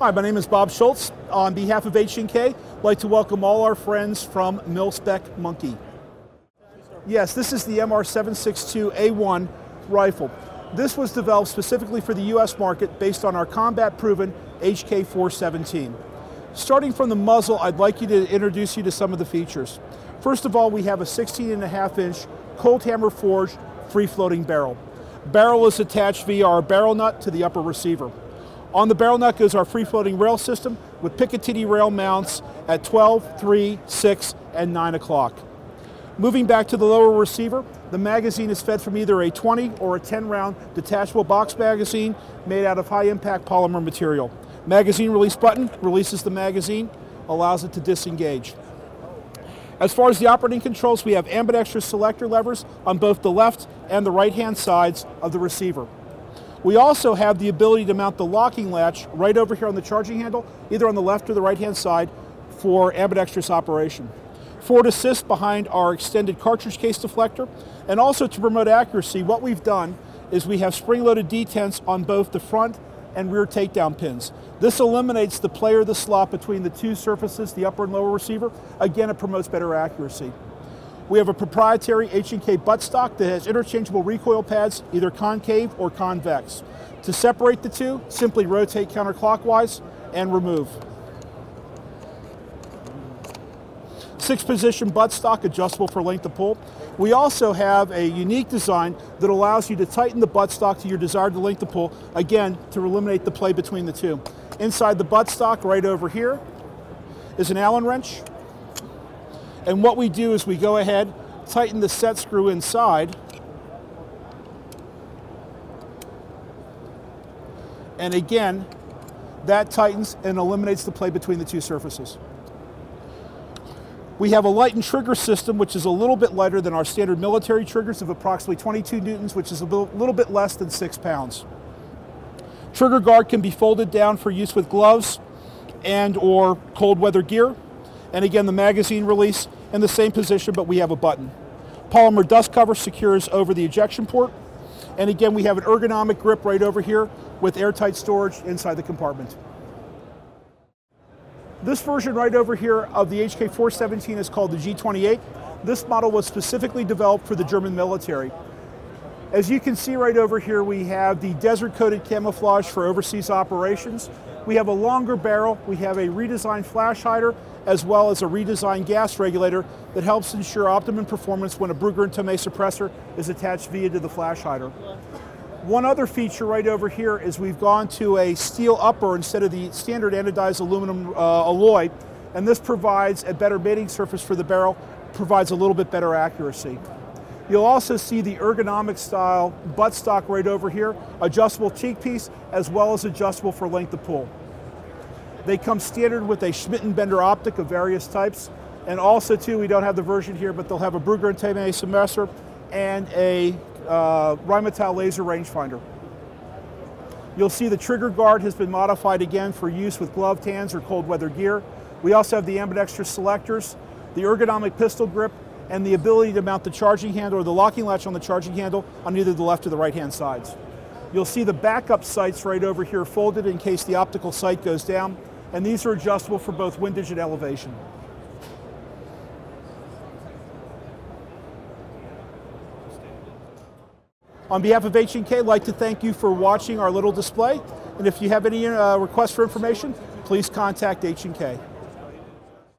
Hi, my name is Bob Schultz. On behalf of H&K, I'd like to welcome all our friends from Mil-Spec Monkey. Yes, this is the MR762A1 rifle. This was developed specifically for the US market based on our combat-proven HK417. Starting from the muzzle, I'd like you to introduce you to some of the features. First of all, we have a 16 and a half inch cold hammer forged free-floating barrel. Barrel is attached via our barrel nut to the upper receiver. On the barrel nut goes our free-floating rail system with Picatinny rail mounts at 12, 3, 6, and 9 o'clock. Moving back to the lower receiver, the magazine is fed from either a 20 or a 10 round detachable box magazine made out of high impact polymer material. Magazine release button releases the magazine, allows it to disengage. As far as the operating controls, we have ambidextrous selector levers on both the left and the right hand sides of the receiver. We also have the ability to mount the locking latch right over here on the charging handle, either on the left or the right hand side for ambidextrous operation. Forward assist behind our extended cartridge case deflector, and also to promote accuracy, what we've done is we have spring-loaded detents on both the front and rear takedown pins. This eliminates the play or the slot between the two surfaces, the upper and lower receiver. Again, it promotes better accuracy. We have a proprietary H&K buttstock that has interchangeable recoil pads, either concave or convex. To separate the two, simply rotate counterclockwise and remove. Six position buttstock adjustable for length of pull. We also have a unique design that allows you to tighten the buttstock to your desired length of pull, again, to eliminate the play between the two. Inside the buttstock, right over here, is an Allen wrench. And what we do is we go ahead, tighten the set screw inside, and again, that tightens and eliminates the play between the two surfaces. We have a lightened trigger system, which is a little bit lighter than our standard military triggers of approximately 22 newtons, which is a little bit less than six pounds. Trigger guard can be folded down for use with gloves and or cold weather gear. And again, the magazine release in the same position, but we have a button. Polymer dust cover secures over the ejection port. And again, we have an ergonomic grip right over here with airtight storage inside the compartment. This version right over here of the HK417 is called the G28. This model was specifically developed for the German military. As you can see right over here, we have the desert-coated camouflage for overseas operations. We have a longer barrel, we have a redesigned flash hider, as well as a redesigned gas regulator that helps ensure optimum performance when a Brugger and Thomet suppressor is attached via to the flash hider. One other feature right over here is we've gone to a steel upper instead of the standard anodized aluminum uh, alloy, and this provides a better mating surface for the barrel, provides a little bit better accuracy. You'll also see the ergonomic style buttstock right over here, adjustable cheek piece, as well as adjustable for length of pull. They come standard with a Schmidt and Bender optic of various types, and also too, we don't have the version here, but they'll have a Brugger and Thomet suppressor and a uh, Rheinmetall laser rangefinder. You'll see the trigger guard has been modified again for use with gloved hands or cold weather gear. We also have the ambidextrous selectors, the ergonomic pistol grip, and the ability to mount the charging handle or the locking latch on the charging handle on either the left or the right hand sides. You'll see the backup sights right over here folded in case the optical sight goes down, and these are adjustable for both windage and elevation. On behalf of H&K, I'd like to thank you for watching our little display. And if you have any uh, requests for information, please contact H&K.